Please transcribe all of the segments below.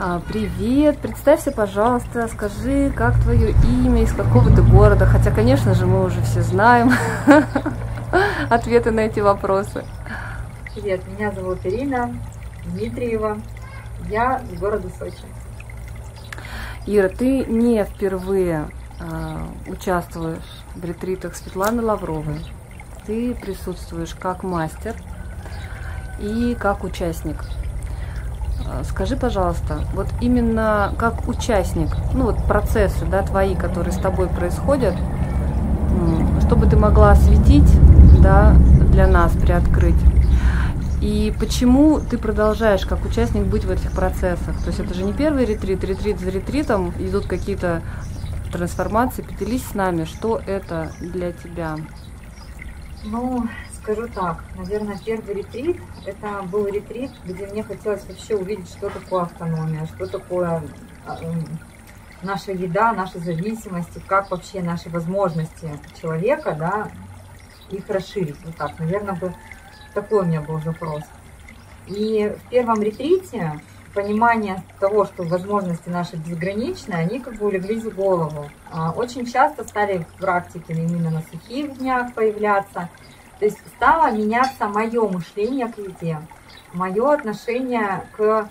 А, привет, представься, пожалуйста, скажи, как твое имя, из какого ты города, хотя, конечно же, мы уже все знаем ответы на эти вопросы. Привет, меня зовут Ирина Дмитриева, я из города Сочи. Ира, ты не впервые э, участвуешь в ретритах Светланы Лавровой. Ты присутствуешь как мастер и как участник. А, скажи, пожалуйста, вот именно как участник, ну вот процессы, да, твои, которые с тобой происходят, чтобы ты могла осветить, да, для нас приоткрыть. И почему ты продолжаешь как участник быть в этих процессах? То есть это же не первый ретрит, ретрит за ретритом, идут какие-то трансформации. Поделись с нами, что это для тебя? Ну, скажу так, наверное, первый ретрит, это был ретрит, где мне хотелось вообще увидеть, что такое автономия, что такое а, наша еда, наши зависимости, как вообще наши возможности человека, да, их расширить. Вот так, наверное, бы такой у меня был запрос. И в первом ретрите понимание того, что возможности наши безграничны, они как бы улеглись в голову. А, очень часто стали в практике именно на сухих днях появляться – то есть стало меняться мое мышление к еде, мое отношение к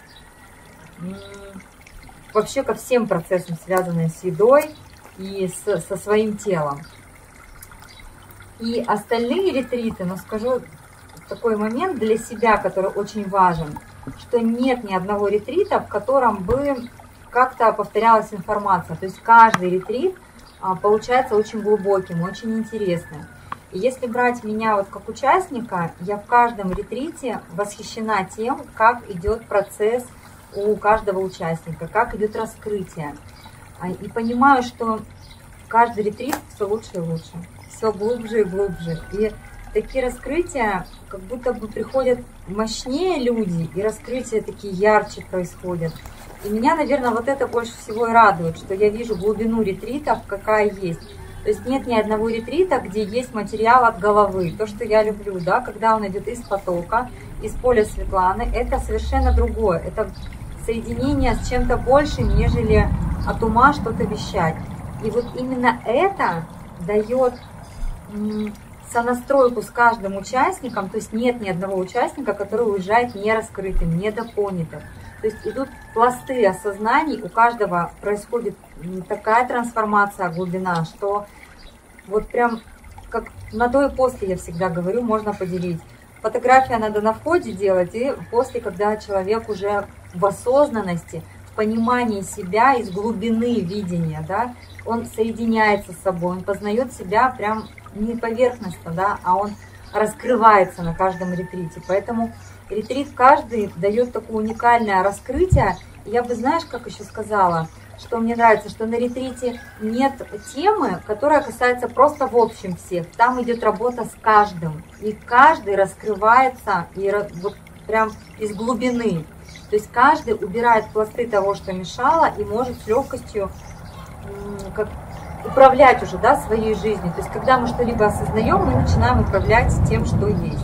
вообще ко всем процессам, связанным с едой и с, со своим телом. И остальные ретриты, но скажу такой момент для себя, который очень важен, что нет ни одного ретрита, в котором бы как-то повторялась информация. То есть каждый ретрит а, получается очень глубоким, очень интересным. Если брать меня вот как участника, я в каждом ретрите восхищена тем, как идет процесс у каждого участника, как идет раскрытие. А, и понимаю, что каждый ретрит все лучше и лучше, все глубже и глубже. И такие раскрытия как будто бы приходят мощнее люди, и раскрытия такие ярче происходят. И меня, наверное, вот это больше всего и радует, что я вижу глубину ретритов, какая есть. То есть нет ни одного ретрита, где есть материал от головы. То, что я люблю, да, когда он идет из потока, из поля Светланы, это совершенно другое. Это соединение с чем-то большим, нежели от ума что-то вещать. И вот именно это дает сонастройку с каждым участником, то есть нет ни одного участника, который уезжает не раскрытым, не допонятым. То есть идут пласты осознаний, у каждого происходит такая трансформация, глубина, что вот прям как на до и после, я всегда говорю, можно поделить. Фотография надо на входе делать, и после, когда человек уже в осознанности, в понимании себя из глубины видения, да, он соединяется с собой, он познает себя прям не поверхностно, да, а он раскрывается на каждом ретрите. Поэтому ретрит каждый дает такое уникальное раскрытие. Я бы, знаешь, как еще сказала, что мне нравится, что на ретрите нет темы, которая касается просто в общем всех. Там идет работа с каждым. И каждый раскрывается и вот прям из глубины. То есть каждый убирает пласты того, что мешало, и может с легкостью как управлять уже да, своей жизнью. То есть когда мы что-либо осознаем, мы начинаем управлять тем, что есть.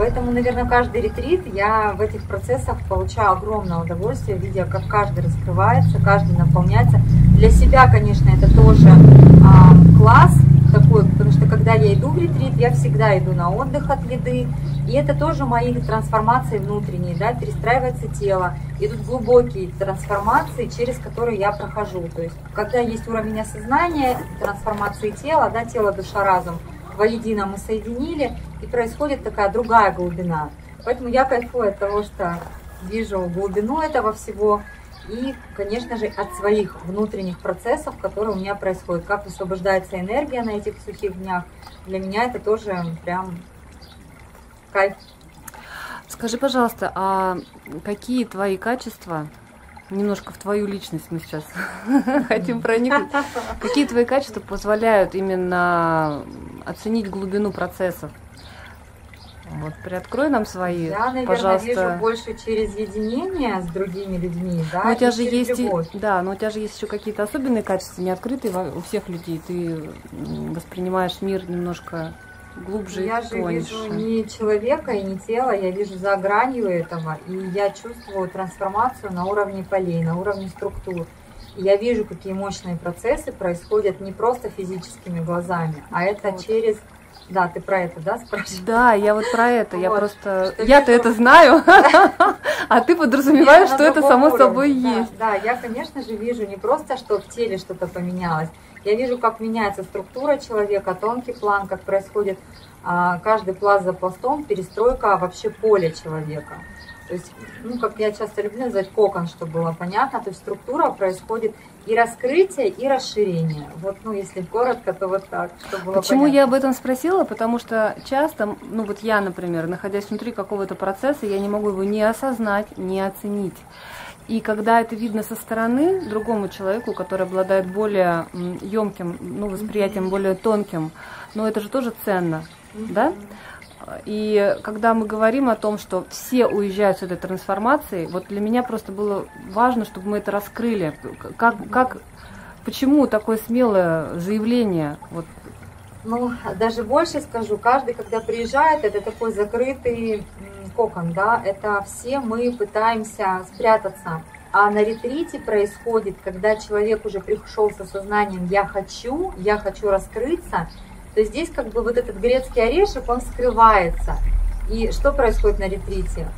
Поэтому, наверное, каждый ретрит я в этих процессах получаю огромное удовольствие, видя, как каждый раскрывается, каждый наполняется. Для себя, конечно, это тоже а, класс такой, потому что когда я иду в ретрит, я всегда иду на отдых от еды, и это тоже мои трансформации внутренние, да, перестраивается тело, идут глубокие трансформации, через которые я прохожу. То есть, когда есть уровень осознания, трансформации тела, да, тело, душа, разум, воедино мы соединили, и происходит такая другая глубина. Поэтому я кайфую от того, что вижу глубину этого всего и, конечно же, от своих внутренних процессов, которые у меня происходят. Как высвобождается энергия на этих сухих днях. Для меня это тоже прям кайф. Скажи, пожалуйста, а какие твои качества немножко в твою личность мы сейчас хотим проникнуть. Какие твои качества позволяют именно оценить глубину процессов? Вот, приоткрой нам свои, Я, наверное, пожалуйста. вижу больше через единение с другими людьми, да, но у тебя же есть и, да, но у тебя же есть еще какие-то особенные качества, не открытые у всех людей. Ты воспринимаешь мир немножко глубже я и же тоньше. вижу не человека и не тело, я вижу за гранью этого, и я чувствую трансформацию на уровне полей, на уровне структур. И я вижу, какие мощные процессы происходят не просто физическими глазами, а это Вот. через... Да, ты про это, да, спрашиваешь? Да, я вот про это, я Вот, просто, я-то это знаю, а ты подразумеваешь, что это само собой есть. Да, я, конечно же, вижу не просто, что в теле что-то поменялось. Я вижу, как меняется структура человека, тонкий план, как происходит а, каждый пласт за пластом, перестройка вообще поля человека. То есть, ну, как я часто люблю называть кокон, чтобы было понятно, то есть структура происходит и раскрытие, и расширение. Вот, ну, если коротко, то вот так, чтобы было Почему понятно. я об этом спросила? Потому что часто, ну вот я, например, находясь внутри какого-то процесса, я не могу его не осознать, не оценить. И когда это видно со стороны другому человеку, который обладает более емким, ну, восприятием более тонким, ну это же тоже ценно, да? И когда мы говорим о том, что все уезжают с этой трансформацией, вот для меня просто было важно, чтобы мы это раскрыли. Как, как, почему такое смелое заявление? Вот, Ну, даже больше скажу, каждый, когда приезжает, это такой закрытый кокон, да, это все мы пытаемся спрятаться. А на ретрите происходит, когда человек уже пришел со сознанием «я хочу», «я хочу раскрыться», то здесь как бы вот этот грецкий орешек, он скрывается. И что происходит на ретрите?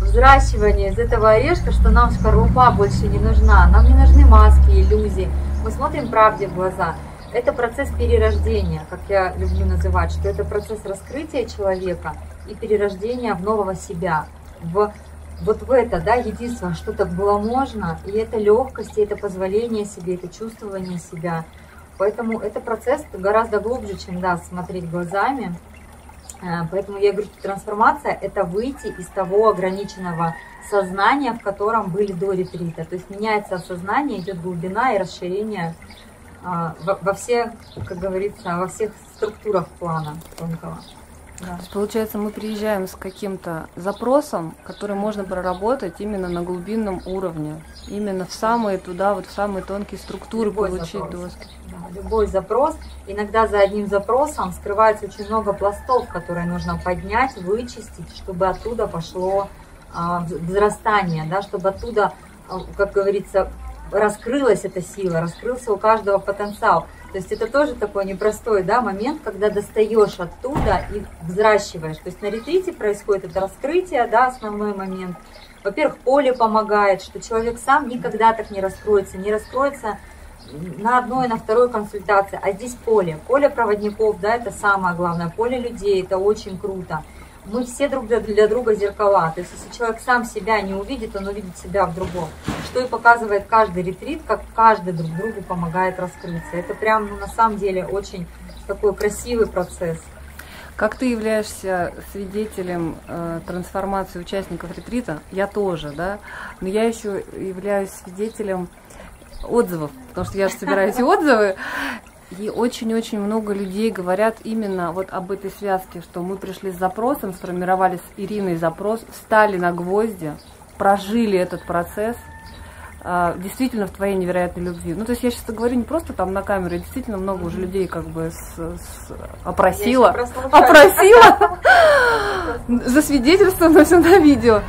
Взращивание из этого орешка, что нам шкарлупа больше не нужна, нам не нужны маски, иллюзии. Мы смотрим правде в глаза. Это процесс перерождения, как я люблю называть, что это процесс раскрытия человека и перерождения в нового себя, в вот в это, да, единство, что так было можно, и это легкость, и это позволение себе, это чувствование себя. Поэтому это процесс гораздо глубже, чем, да, смотреть глазами. Э, Поэтому я говорю, что трансформация – это выйти из того ограниченного сознания, в котором были до ретрита. То есть меняется осознание, идет глубина и расширение а, во, во всех, как говорится, во всех структурах плана тонкого. Да. То есть, получается, мы приезжаем с каким-то запросом, который можно проработать именно на глубинном уровне, именно в самые туда, вот в самые тонкие структуры Любой получить запрос. доступ. Да, любой запрос. Иногда за одним запросом скрывается очень много пластов, которые нужно поднять, вычистить, чтобы оттуда пошло вз- взрастание, да, чтобы оттуда, а, как говорится, раскрылась эта сила, раскрылся у каждого потенциал. То есть это тоже такой непростой да, момент, когда достаешь оттуда и взращиваешь. То есть на ретрите происходит это раскрытие, да, основной момент. Во-первых, поле помогает, что человек сам никогда так не раскроется, не раскроется на одной, на второй консультации, а здесь поле. Поле проводников, да, это самое главное. Поле людей, это очень круто. Мы все друг для, для друга зеркала. То есть, если человек сам себя не увидит, он увидит себя в другом. Что и показывает каждый ретрит, как каждый друг другу помогает раскрыться. Это прям, ну, на самом деле, очень такой красивый процесс. Как ты являешься свидетелем э, трансформации участников ретрита, я тоже, да, но я еще являюсь свидетелем отзывов, потому что я же собираю эти отзывы, и очень-очень много людей говорят именно вот об этой связке, что мы пришли с запросом, сформировали с Ириной запрос, встали на гвозди, прожили этот процесс, а, действительно в твоей невероятной любви. Ну, то есть я сейчас говорю не просто там на камеру, я действительно много уже людей как бы с, с- опросила, опросила, засвидетельствовала все на видео.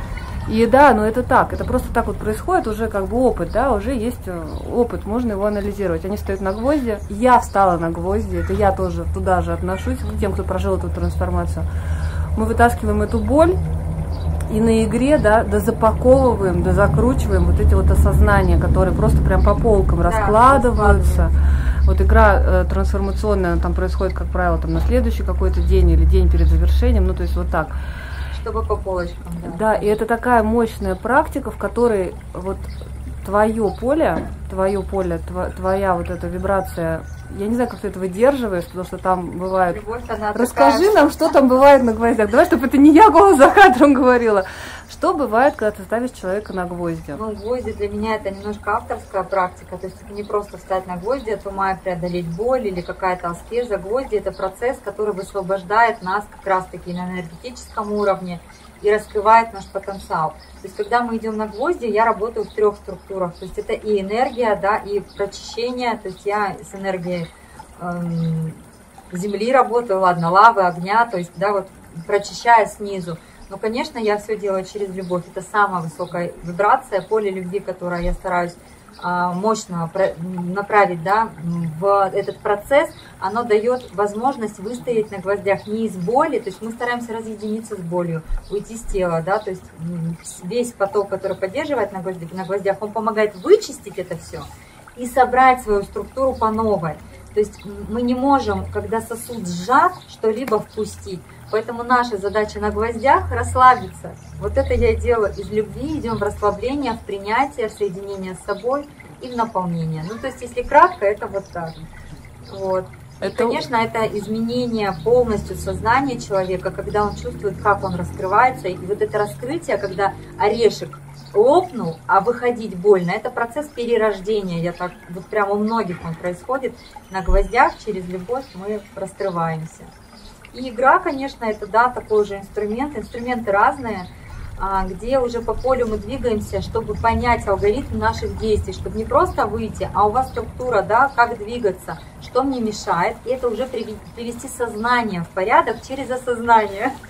И да, ну это так, это просто так вот происходит, уже как бы опыт, да, уже есть э, опыт, можно его анализировать. Они стоят на гвозди, я встала на гвозди, это я тоже туда же отношусь, к тем, кто прожил эту трансформацию. Мы вытаскиваем эту боль, и на игре, да, запаковываем, закручиваем вот эти вот осознания, которые просто прям по полкам Да, раскладываются. Вот игра э, трансформационная, там происходит, как правило, там на следующий какой-то день или день перед завершением, ну то есть вот так. Чтобы по полочкам, да. Да, и это такая мощная практика, в которой вот твое поле, твое поле, тво- твоя вот эта вибрация, я не знаю, как ты это выдерживаешь, потому что там бывает Любовь, Расскажи такая- нам, что там бывает на гвоздях. Давай, чтобы это не я голос за кадром говорила. Что бывает, когда ты ставишь человека на гвозди? Ну, гвозди для меня это немножко авторская практика, то есть это не просто встать на гвозди от ума и преодолеть боль или какая-то аскеза. Гвозди это процесс, который высвобождает нас как раз-таки на энергетическом уровне и раскрывает наш потенциал. То есть когда мы идем на гвозди, я работаю в трех структурах. То есть это и энергия, да, и прочищение, то есть я с энергией эм, земли работаю, ладно, лавы, огня, то есть, да, вот прочищая снизу. Но, конечно, я все делаю через любовь. Это самая высокая вибрация, поле любви, которое я стараюсь мощно направить да, в этот процесс, оно дает возможность выстоять на гвоздях не из боли, то есть мы стараемся разъединиться с болью, уйти с тела, да, то есть весь поток, который поддерживает на гвоздях, на гвоздях он помогает вычистить это все и собрать свою структуру по новой. То есть мы не можем, когда сосуд сжат, что-либо впустить. Поэтому наша задача на гвоздях расслабиться. Вот это я делаю из любви, идем в расслабление, в принятие, в соединение с собой и в наполнение. Ну, то есть, если кратко, это вот так. Вот. Это... И, конечно, это изменение полностью сознания человека, когда он чувствует, как он раскрывается. И вот это раскрытие, когда орешек лопнул, а выходить больно, это процесс перерождения. Я так, вот прямо у многих он происходит. На гвоздях через любовь мы раскрываемся. И игра, конечно, это, да, такой же инструмент. Инструменты разные, а, где уже по полю мы двигаемся, чтобы понять алгоритм наших действий, чтобы не просто выйти, а у вас структура, да, как двигаться, что мне мешает, и это уже привести сознание в порядок через осознание.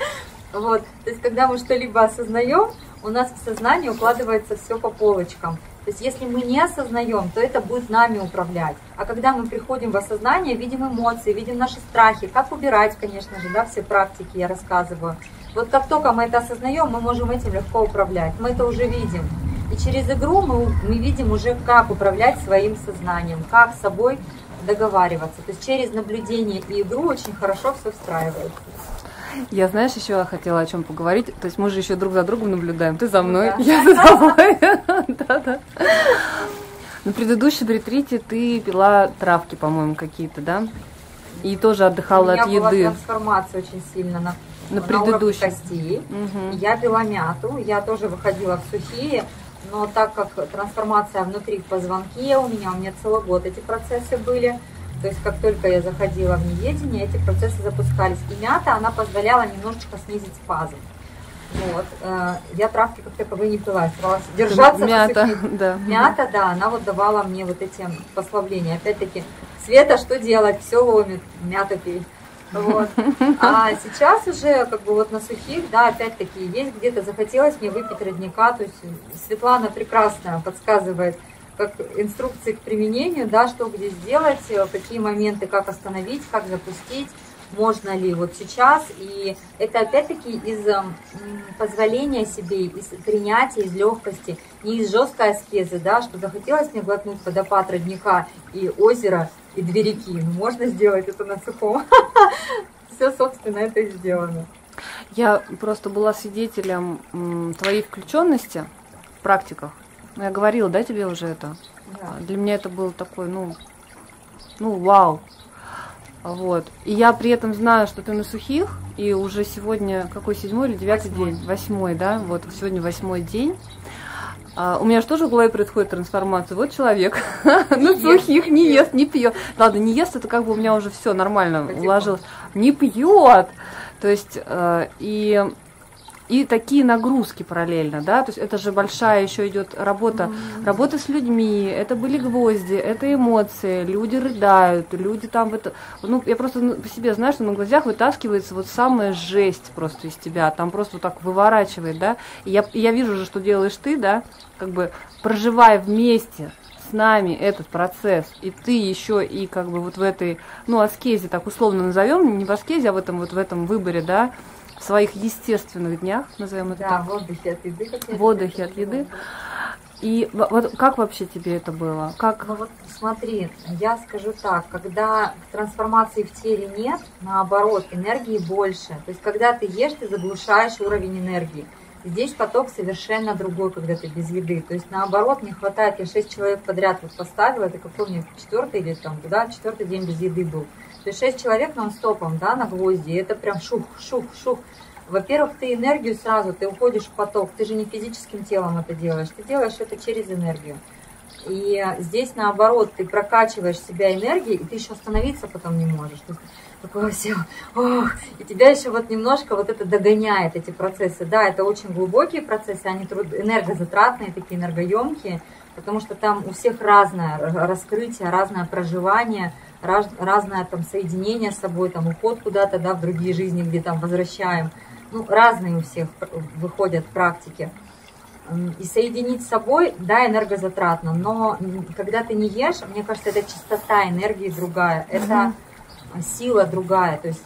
Вот, то есть, когда мы что-либо осознаем, у нас в сознании укладывается все по полочкам. То есть если мы не осознаем, то это будет нами управлять. А когда мы приходим в осознание, видим эмоции, видим наши страхи, как убирать, конечно же, да, все практики я рассказываю. Вот как только мы это осознаем, мы можем этим легко управлять. Мы это уже видим. И через игру мы, мы видим уже, как управлять своим сознанием, как с собой договариваться. То есть через наблюдение и игру очень хорошо все встраивается. Я, знаешь, еще хотела о чем поговорить. То есть мы же еще друг за другом наблюдаем. Ты за мной, да. я за тобой. Да-да. На предыдущем ретрите ты пила травки, по-моему, какие-то, да? И тоже отдыхала от еды. У меня была трансформация очень сильно на, на, на предыдущем. костей. Угу. Я пила мяту, я тоже выходила в сухие, но так как трансформация внутри в позвонке у меня, у меня целый год эти процессы были, то есть как только я заходила в неведение, эти процессы запускались. И мята, она позволяла немножечко снизить спазм. Вот. Э, я травки как таковые не пила, я старалась держаться. Мята, да. Мята, да, она вот давала мне вот эти послабления. Опять-таки, Света, что делать? Все ломит, мята пей. Вот. А сейчас уже как бы вот на сухих, да, опять-таки есть где-то захотелось мне выпить родника, то есть Светлана прекрасно подсказывает, как инструкции к применению, да, что где сделать, э, какие моменты, как остановить, как запустить, можно ли вот сейчас. И это опять-таки из позволения себе, из принятия, из легкости, не из жесткой аскезы, да, что захотелось мне глотнуть водопад родника и озера, и две реки. Ну, можно сделать это на сухом. Все, собственно, это и сделано. Я просто была свидетелем твоей включенности в практиках. Ну, я говорила, да, тебе уже это? Да. Для меня это был такой, ну, ну, вау. Вот. И я при этом знаю, что ты на сухих, и уже сегодня какой седьмой или девятый восьмой. день? Восьмой, да? Вот сегодня восьмой день. А, у меня же тоже в голове происходит трансформация. Вот человек на сухих не ест, не пьет. Ладно, не ест, это как бы у меня уже все нормально уложилось. Не пьет. То есть, э, и и такие нагрузки параллельно, да, то есть это же большая еще идет работа, mm-hmm. работа с людьми, это были гвозди, это эмоции, люди рыдают, люди там в это, ну, я просто по себе знаю, что на глазах вытаскивается вот самая жесть просто из тебя, там просто вот так выворачивает, да, и я, я вижу же, что делаешь ты, да, как бы проживая вместе с нами этот процесс, и ты еще и как бы вот в этой, ну, аскезе, так условно назовем, не в аскезе, а в этом вот в этом выборе, да, в своих естественных днях, назовем это да, так. в отдыхе от еды. Как в отдыхе от еды. И вот как вообще тебе это было? Как? Ну вот смотри, я скажу так, когда трансформации в теле нет, наоборот, энергии больше. То есть когда ты ешь, ты заглушаешь уровень энергии. Здесь поток совершенно другой, когда ты без еды. То есть наоборот, не хватает. Я шесть человек подряд вот поставила, это какой у меня четвертый или там, да, четвертый день без еды был. То есть 6 человек нон-стопом, да, на гвозди, это прям шух, шух, шух. Во-первых, ты энергию сразу, ты уходишь в поток, ты же не физическим телом это делаешь, ты делаешь это через энергию. И здесь наоборот, ты прокачиваешь себя энергией, и ты еще остановиться потом не можешь. Ты такое все, ох, и тебя еще вот немножко вот это догоняет, эти процессы. Да, это очень глубокие процессы, они труд, энергозатратные, такие энергоемкие, потому что там у всех разное раскрытие, разное проживание, раз, разное там соединение с собой, там уход куда-то, да, в другие жизни, где там возвращаем. Ну, разные у всех выходят практики. И соединить с собой, да, энергозатратно, но когда ты не ешь, мне кажется, это чистота энергии другая, это сила другая, то есть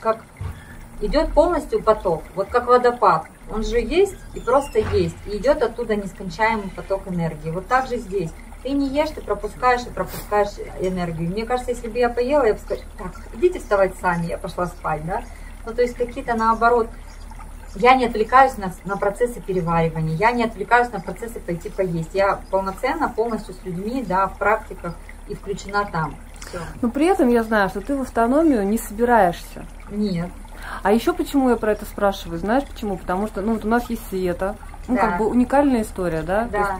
как идет полностью поток, вот как водопад. Он же есть и просто есть, и идет оттуда нескончаемый поток энергии. Вот так же здесь. Ты не ешь, ты пропускаешь и пропускаешь энергию. Мне кажется, если бы я поела, я бы сказала, так, идите вставать сами, я пошла спать, да? Ну, то есть какие-то наоборот, я не отвлекаюсь на, на процессы переваривания, я не отвлекаюсь на процессы пойти поесть. Я полноценно, полностью с людьми, да, в практиках и включена там. Все. Но при этом я знаю, что ты в автономию не собираешься. Нет. А еще почему я про это спрашиваю? Знаешь почему? Потому что ну, вот у нас есть Света. Ну, да. как бы уникальная история, да? Да. есть,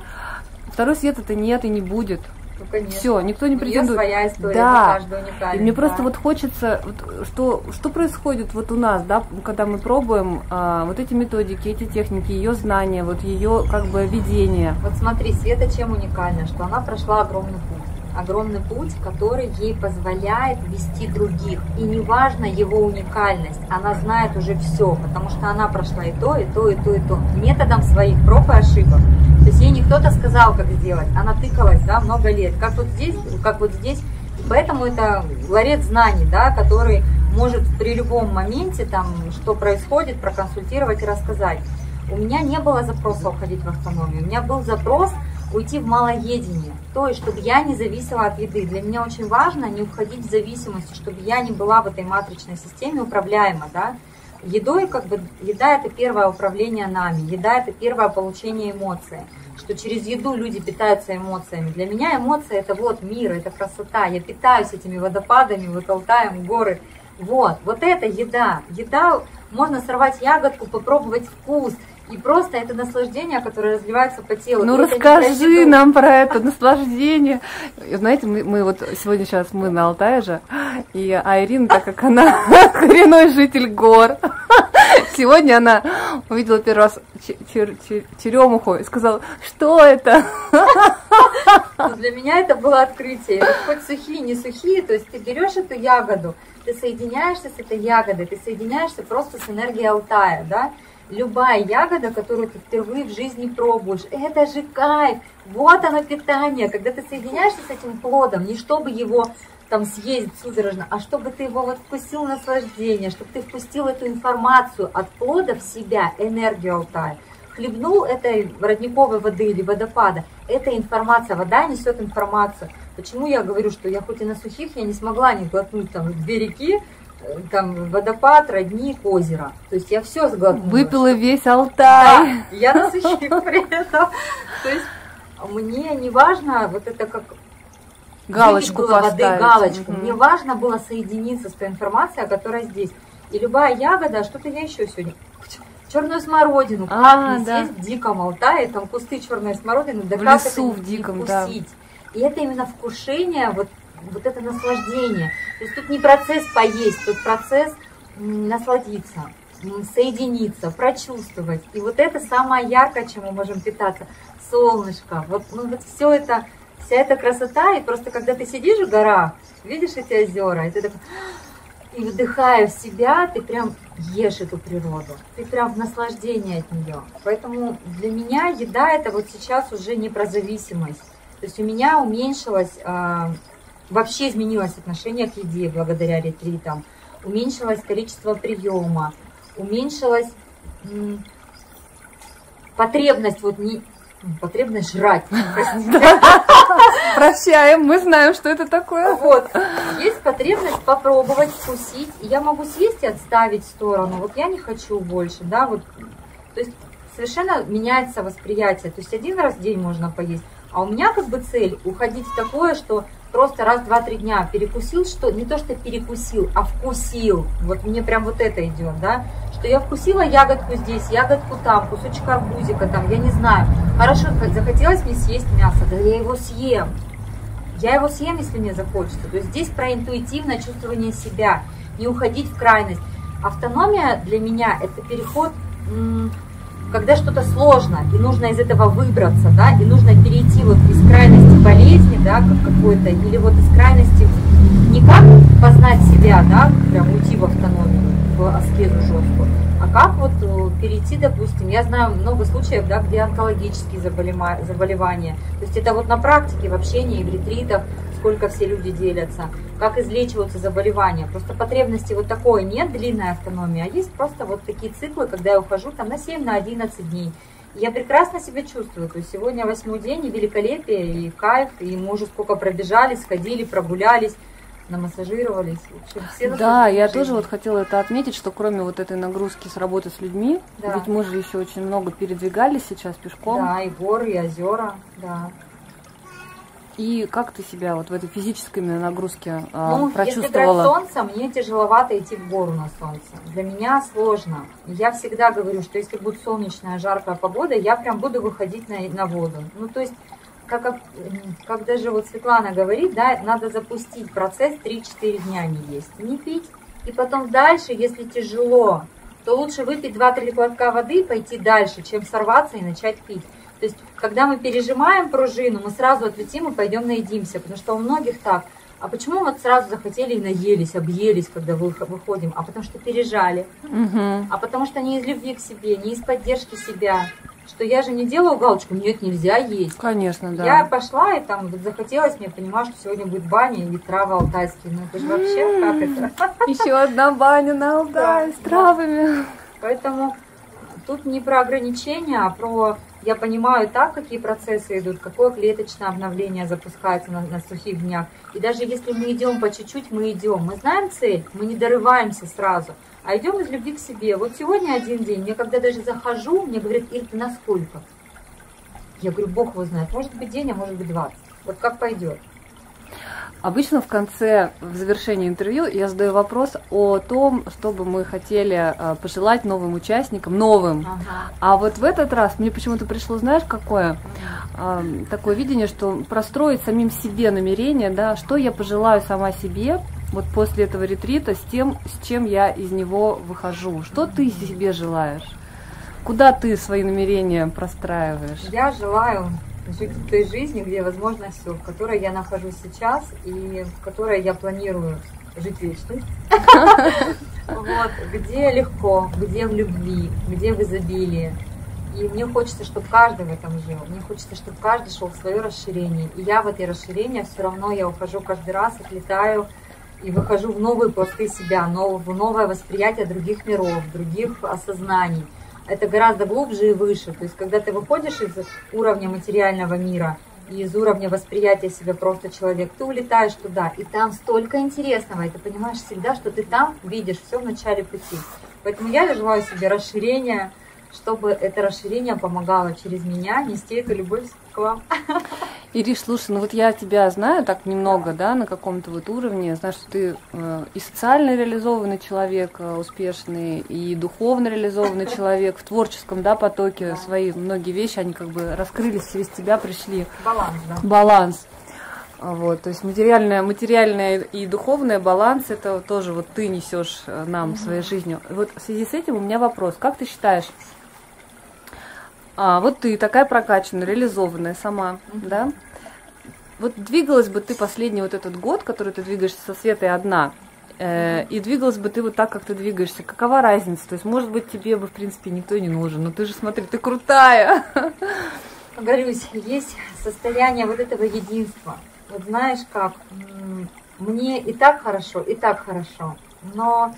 второй Света это нет и не будет. Ну, Все, никто не претендует. своя история, да. И мне да. просто вот хочется, вот, что, что происходит вот у нас, да, когда мы пробуем а, вот эти методики, эти техники, ее знания, вот ее как бы видение. Вот смотри, Света чем уникальна, что она прошла огромный путь огромный путь, который ей позволяет вести других. И неважно его уникальность, она знает уже все, потому что она прошла и то, и то, и то, и то, методом своих проб и ошибок. То есть ей не кто-то сказал, как сделать, она тыкалась, да, много лет, как вот здесь, как вот здесь. И поэтому это ларец знаний, да, который может при любом моменте, там, что происходит, проконсультировать и рассказать. У меня не было запроса уходить в автономию, у меня был запрос уйти в малоедение, то есть, чтобы я не зависела от еды. Для меня очень важно не уходить в зависимость, чтобы я не была в этой матричной системе управляема, да. Едой, как бы, еда это первое управление нами, еда это первое получение эмоций, что через еду люди питаются эмоциями. Для меня эмоции это вот мир, это красота, я питаюсь этими водопадами, вот Алтаем, горы, вот, вот это еда. Еда, можно сорвать ягодку, попробовать вкус, и просто это наслаждение, которое разливается по телу. Ну расскажи нам про это наслаждение. Знаете, мы, мы вот сегодня сейчас мы на Алтае же, и Айрин, так как она коренной житель гор, сегодня она увидела первый раз черемуху и сказала, что это? Ну, для меня это было открытие. Хоть сухие, не сухие, то есть ты берешь эту ягоду, ты соединяешься с этой ягодой, ты соединяешься просто с энергией Алтая, да, любая ягода, которую ты впервые в жизни пробуешь, это же кайф, вот оно питание, когда ты соединяешься с этим плодом, не чтобы его там съесть судорожно, а чтобы ты его вот впустил наслаждение, чтобы ты впустил эту информацию от плода в себя, энергию Алтая, хлебнул этой родниковой воды или водопада, эта информация, вода несет информацию. Почему я говорю, что я хоть и на сухих, я не смогла не глотнуть там две реки, там водопад, родник, озеро. То есть я все сглотнула. Выпила весь Алтай. Да, я насыщена при этом. То есть мне не важно вот это как галочку было воды, галочку. Угу. Мне важно было соединиться с той информацией, которая здесь. И любая ягода, что-то я еще сегодня черную смородину, а, как не да. съесть в диком Алтае, там кусты черной смородины, да в как лесу это в диком, не да. И это именно вкушение вот вот это наслаждение. То есть тут не процесс поесть, тут процесс насладиться, соединиться, прочувствовать. И вот это самое яркое, чем мы можем питаться. Солнышко, вот, ну, вот все это, вся эта красота, и просто когда ты сидишь в горах, видишь эти озера, и ты такой, и вдыхая в себя, ты прям ешь эту природу, ты прям в наслаждении от нее. Поэтому для меня еда это вот сейчас уже не про зависимость. То есть у меня уменьшилась а, вообще изменилось отношение к еде благодаря ретритам, уменьшилось количество приема, уменьшилась потребность вот не потребность жрать. Прощаем, мы знаем, что это такое. Вот. Есть потребность попробовать, вкусить. Я могу съесть и отставить в сторону. Вот я не хочу больше, да, вот. То есть совершенно меняется восприятие. То есть один раз в день можно поесть. А у меня как бы цель уходить в такое, что просто раз, два, три дня перекусил, что не то, что перекусил, а вкусил. Вот мне прям вот это идет, да, что я вкусила ягодку здесь, ягодку там, кусочек арбузика там, я не знаю. Хорошо, захотелось мне съесть мясо, да я его съем. Я его съем, если мне захочется. То есть здесь про интуитивное чувствование себя, не уходить в крайность. Автономия для меня это переход когда что-то сложно, и нужно из этого выбраться, да, и нужно перейти вот из крайности болезни, да, как какой-то, или вот из крайности не как познать себя, да, прям уйти в автономию, в аскезу жесткую, а как вот э, перейти, допустим, я знаю много случаев, да, где онкологические заболевания, то есть это вот на практике, в общении, в ретритах, сколько все люди делятся, как излечиваются заболевания. Просто потребности вот такой нет, длинной автономии, а есть просто вот такие циклы, когда я ухожу там на 7, на 11 дней. Я прекрасно себя чувствую. То есть сегодня восьмой день, и великолепие, и кайф, и мы уже сколько пробежали, сходили, прогулялись намассажировались. Общем, все да, я жизни. тоже вот хотела это отметить, что кроме вот этой нагрузки с работы с людьми, да. ведь мы же еще очень много передвигались сейчас пешком. Да, и горы, и озера, да. И как ты себя вот в этой физической нагрузке а, ну, прочувствовала? Если брать солнце, мне тяжеловато идти в гору на солнце. Для меня сложно. Я всегда говорю, что если будет солнечная, жаркая погода, я прям буду выходить на, на воду. Ну, то есть, как, как даже вот Светлана говорит, да, надо запустить процесс 3-4 дня не есть, не пить. И потом дальше, если тяжело, то лучше выпить 2-3 глотка воды и пойти дальше, чем сорваться и начать пить. То есть, когда мы пережимаем пружину, мы сразу отлетим и пойдем наедимся, потому что у многих так. А почему вот сразу захотели и наелись, объелись, когда выходим? А потому что пережали. Угу. А потому что не из любви к себе, не из поддержки себя. Что я же не делаю галочку, нет, нельзя есть. Конечно, да. Я пошла и там вот захотелось мне, понимаю, что сегодня будет баня и травы алтайские. Ну это же вообще как это? Еще одна баня на Алтай с травами. Поэтому тут не про ограничения, а про я понимаю так, какие процессы идут, какое клеточное обновление запускается на, на сухих днях. И даже если мы идем по чуть-чуть, мы идем. Мы знаем цель, мы не дорываемся сразу, а идем из любви к себе. Вот сегодня один день, мне когда даже захожу, мне говорят, ты на сколько? Я говорю, Бог его знает, может быть день, а может быть 20. Вот как пойдет. Обычно в конце, в завершении интервью, я задаю вопрос о том, что бы мы хотели э, пожелать новым участникам, новым. Ага. А вот в этот раз мне почему-то пришло, знаешь, какое такое видение, что простроить самим себе намерение, да, что я пожелаю сама себе вот после этого ретрита с тем, с чем я из него выхожу. Что ты себе желаешь? Куда ты свои намерения простраиваешь? Я желаю жить той жизни, где возможно все, в которой я нахожусь сейчас и в которой я планирую жить вечно. Вот, где легко, где в любви, где в изобилии. И мне хочется, чтобы каждый в этом жил. Мне хочется, чтобы каждый шел в свое расширение. И я в это расширение все равно я ухожу каждый раз, отлетаю и выхожу в новые пласты себя, в новое восприятие других миров, других осознаний это гораздо глубже и выше. То есть, когда ты выходишь из уровня материального мира, и из уровня восприятия себя просто человек, ты улетаешь туда, и там столько интересного, и ты понимаешь всегда, что ты там видишь все в начале пути. Поэтому я желаю себе расширения, чтобы это расширение помогало через меня нести эту любовь к вам. Ириш, слушай, ну вот я тебя знаю так немного, да, на каком-то вот уровне, знаю, что ты э, и социально реализованный человек, э, успешный, и духовно реализованный человек, в творческом, да, потоке да. свои многие вещи, они как бы раскрылись через тебя, пришли. Баланс, да. Баланс. А вот, то есть материальное, материальное и духовное баланс это тоже вот ты несешь э, нам угу. своей жизнью. Вот в связи с этим у меня вопрос: как ты считаешь, а, вот ты такая прокачанная, реализованная сама, угу. да? Вот двигалась бы ты последний вот этот год, который ты двигаешься со Светой одна, э, и двигалась бы ты вот так, как ты двигаешься. Какова разница? То есть, может быть, тебе бы, в принципе, никто не нужен, но ты же, смотри, ты крутая. Говорюсь, есть состояние вот этого единства. Вот знаешь как, мне и так хорошо, и так хорошо, но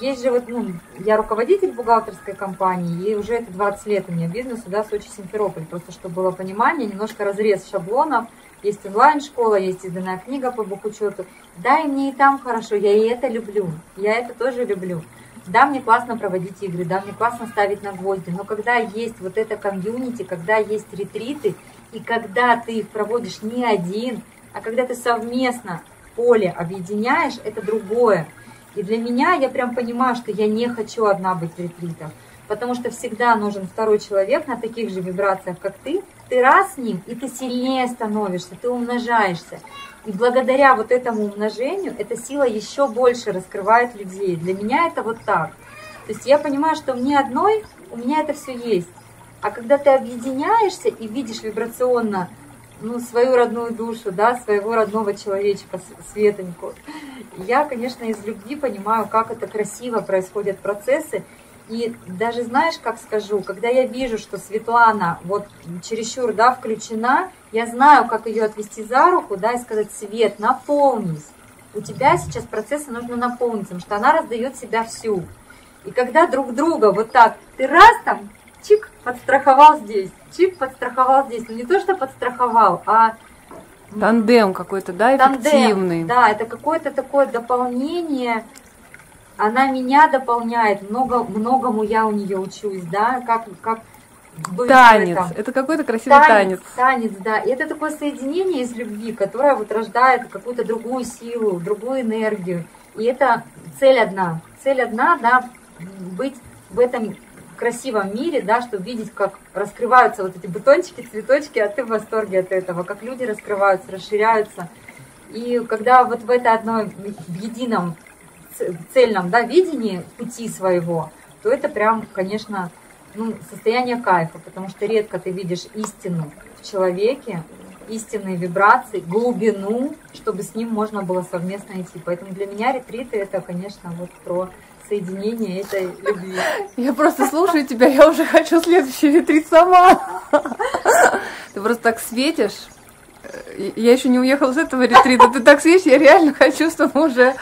есть же вот, ну, я руководитель бухгалтерской компании, и уже это 20 лет у меня бизнес, да, Сочи, Симферополь, просто чтобы было понимание, немножко разрез шаблонов, есть онлайн-школа, есть изданная книга по бухучету, да, и мне и там хорошо, я и это люблю, я это тоже люблю. Да, мне классно проводить игры, да, мне классно ставить на гвозди, но когда есть вот это комьюнити, когда есть ретриты, и когда ты их проводишь не один, а когда ты совместно поле объединяешь, это другое. И для меня я прям понимаю, что я не хочу одна быть в ретритах, потому что всегда нужен второй человек на таких же вибрациях, как ты. Ты раз с ним, и ты сильнее становишься, ты умножаешься. И благодаря вот этому умножению эта сила еще больше раскрывает людей. Для меня это вот так. То есть я понимаю, что мне одной, у меня это все есть. А когда ты объединяешься и видишь вибрационно ну, свою родную душу, да, своего родного человечка, Светоньку, я, конечно, из любви понимаю, как это красиво происходят процессы. И даже знаешь, как скажу, когда я вижу, что Светлана вот чересчур, да, включена, я знаю, как ее отвести за руку, да, и сказать, Свет, наполнись. У тебя сейчас процессы нужно наполнить, потому что она раздает себя всю. И когда друг друга вот так, ты раз там, чик, подстраховал здесь, чик, подстраховал здесь. Ну не то, что подстраховал, а Тандем какой-то, да, эффективный. Тандем, да, это какое-то такое дополнение. Она меня дополняет, много, многому я у нее учусь, да, как, как быть танец. Это какой-то красивый танец, танец. Танец, да. И это такое соединение из любви, которое вот рождает какую-то другую силу, другую энергию. И это цель одна. Цель одна, да, быть в этом красивом мире, да, чтобы видеть, как раскрываются вот эти бутончики, цветочки, а ты в восторге от этого, как люди раскрываются, расширяются. И когда вот в это одно, в едином цельном да, видении пути своего, то это прям, конечно, ну, состояние кайфа, потому что редко ты видишь истину в человеке, истинные вибрации, глубину, чтобы с ним можно было совместно идти. Поэтому для меня ретриты это, конечно, вот про соединение этой любви. Я просто слушаю тебя, я уже хочу следующий ретрит сама. Ты просто так светишь. Я еще не уехала с этого ретрита. Ты так светишь, я реально хочу, чтобы уже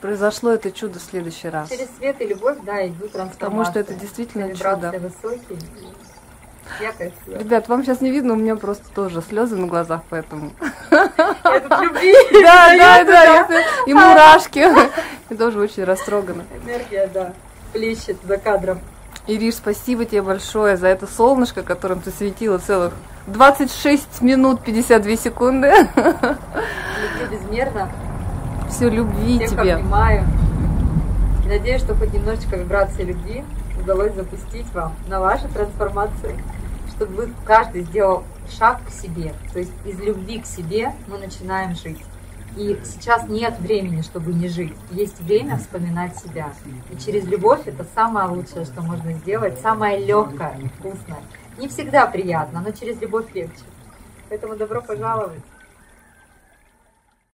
произошло это чудо в следующий раз. Через свет и любовь, да, идут трансформации. Потому что это действительно чудо. высокие. Ребят, вам сейчас не видно, у меня просто тоже слезы на глазах, поэтому. Я тут любви. Да, да, да, и мурашки. Я тоже очень растрогана. Энергия, да, плещет за кадром. Ириш, спасибо тебе большое за это солнышко, которым ты светила целых 26 минут 52 секунды. Любви безмерно. Все любви Всех тебе. обнимаю. Надеюсь, что хоть немножечко вибрации любви удалось запустить вам на вашей трансформации чтобы вы каждый сделал шаг к себе. То есть из любви к себе мы начинаем жить. И сейчас нет времени, чтобы не жить. Есть время вспоминать себя. И через любовь это самое лучшее, что можно сделать, самое легкое вкусное. Не всегда приятно, но через любовь легче. Поэтому добро пожаловать.